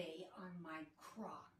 they are my crop.